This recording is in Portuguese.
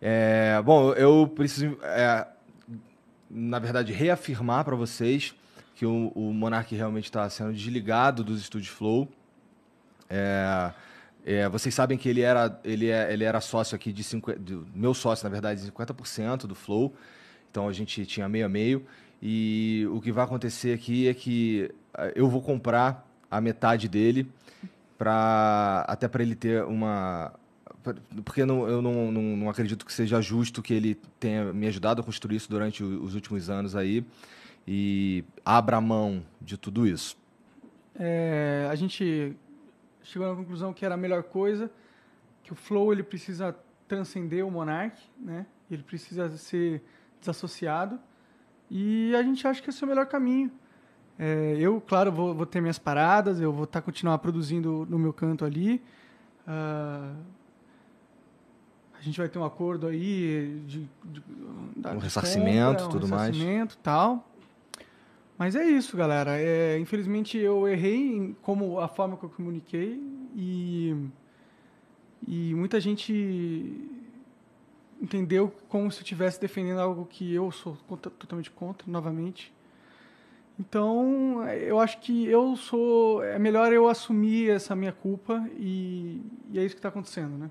É, bom, eu preciso, é, na verdade, reafirmar para vocês que o, o Monark realmente está sendo desligado dos estúdios Flow. É, é, vocês sabem que ele era, ele, é, ele era sócio aqui de, 50, de meu sócio, na verdade, de 50% do Flow. Então a gente tinha meio a meio. E o que vai acontecer aqui é que eh, eu vou comprar a metade dele para até para ele ter uma porque não, eu não, não, não, acredito que seja justo que ele tenha me ajudado a construir isso durante os últimos anos aí e abra mão de tudo isso. É, a gente chegou à conclusão que era a melhor coisa, que o flow ele precisa transcender o monarch, né? Ele precisa ser desassociado e a gente acha que esse é o melhor caminho. É, eu, claro, vou, vou, ter minhas paradas, eu vou tá, continuar produzindo no meu canto ali. Uh, gente vai ter um acordo aí de, de, de um ressarcimento, compra, um tudo ressarcimento, mais. tal. Mas é isso, galera. É, infelizmente eu errei em como a forma que eu comuniquei e e muita gente entendeu como se eu estivesse defendendo algo que eu sou contra, totalmente contra, novamente. Então, eu acho que eu sou. É melhor eu assumir essa minha culpa e, e é isso que está acontecendo, né?